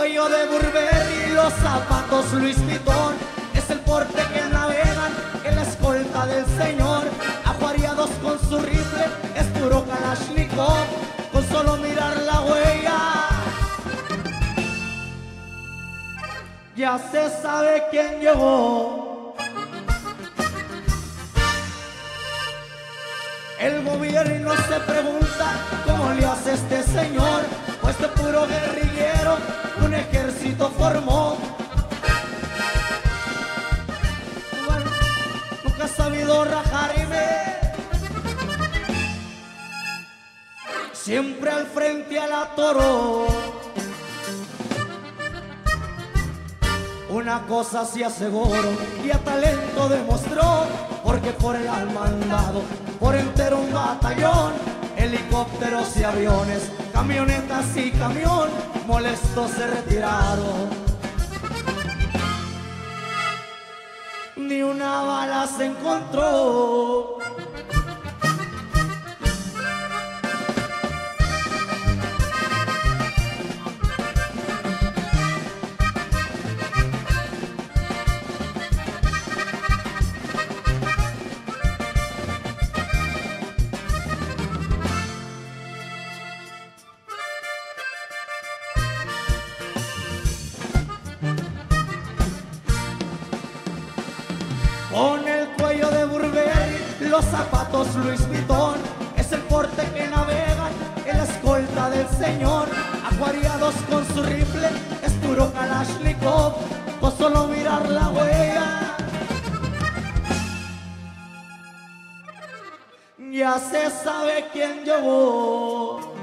cuello de Burberry, los zapatos Luis Vuitton, es el porte que navegan en la escolta del señor, ajuariados con su rifle, es puro Kalashnikov, con solo mirar la huella. Ya se sabe quién llegó. El gobierno se pregunta cómo le hace este señor, pues de puro guerrillero un ejército formó. Nunca ha sabido rajarme. Siempre al frente a la toro. Una cosa sí aseguro y a talento demostró, porque por el alma andado, por entero un batallón, helicópteros y aviones, camionetas y camión, molestos se retiraron. Ni una bala se encontró. Con el cuello de Burberry, los zapatos Luis Vuitton, es el porte que navegan en la escolta del señor. Acuariados con su rifle, es puro Kalashnikov, con solo mirar la huella. Ya se sabe quién llegó.